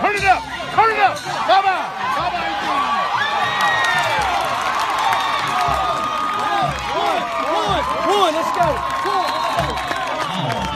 Turn it up! Turn it up! Bye bye! Bye bye! One, one, one, let's go! One, let's go.